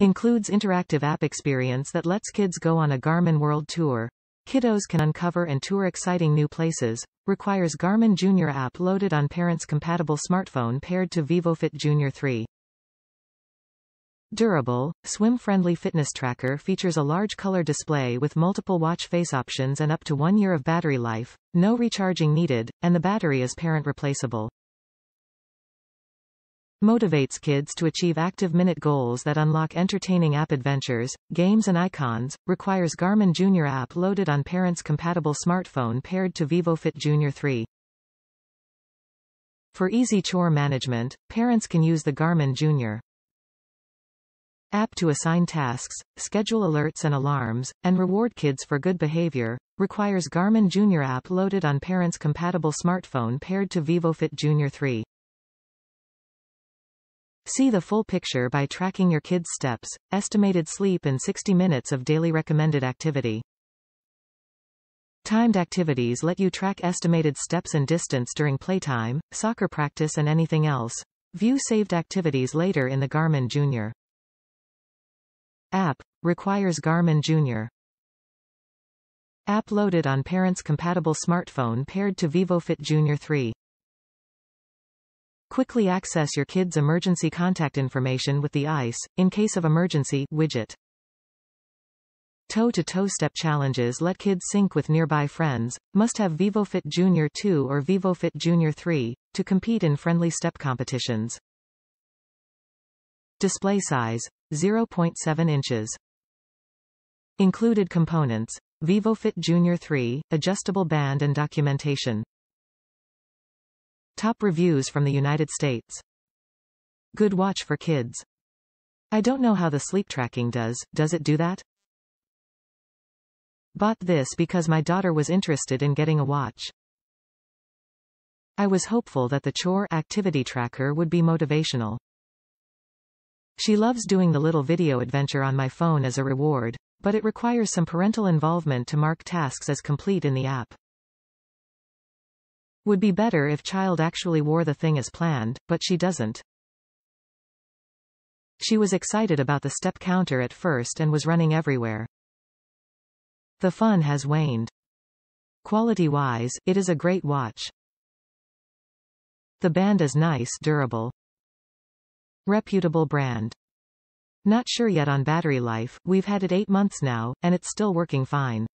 Includes interactive app experience that lets kids go on a Garmin World Tour. Kiddos can uncover and tour exciting new places. Requires Garmin Junior app loaded on parents' compatible smartphone paired to VivoFit Junior 3. Durable, swim-friendly fitness tracker features a large color display with multiple watch face options and up to one year of battery life, no recharging needed, and the battery is parent replaceable. Motivates kids to achieve active minute goals that unlock entertaining app adventures, games and icons, requires Garmin Junior app loaded on parents' compatible smartphone paired to VivoFit Junior 3. For easy chore management, parents can use the Garmin Junior app to assign tasks, schedule alerts and alarms, and reward kids for good behavior, requires Garmin Junior app loaded on parents' compatible smartphone paired to VivoFit Junior 3. See the full picture by tracking your kids' steps, estimated sleep and 60 minutes of daily recommended activity. Timed activities let you track estimated steps and distance during playtime, soccer practice and anything else. View saved activities later in the Garmin Junior. App. Requires Garmin Junior. App loaded on parents' compatible smartphone paired to VivoFit Junior 3. Quickly access your kid's emergency contact information with the ICE, in case of emergency, widget. Toe-to-toe -to -toe step challenges let kids sync with nearby friends, must have VivoFit Junior 2 or VivoFit Junior 3, to compete in friendly step competitions. Display size, 0.7 inches. Included components, VivoFit Junior 3, adjustable band and documentation. Top reviews from the United States. Good watch for kids. I don't know how the sleep tracking does, does it do that? Bought this because my daughter was interested in getting a watch. I was hopeful that the chore activity tracker would be motivational. She loves doing the little video adventure on my phone as a reward, but it requires some parental involvement to mark tasks as complete in the app. Would be better if child actually wore the thing as planned, but she doesn't. She was excited about the step counter at first and was running everywhere. The fun has waned. Quality-wise, it is a great watch. The band is nice durable. Reputable brand. Not sure yet on battery life, we've had it 8 months now, and it's still working fine.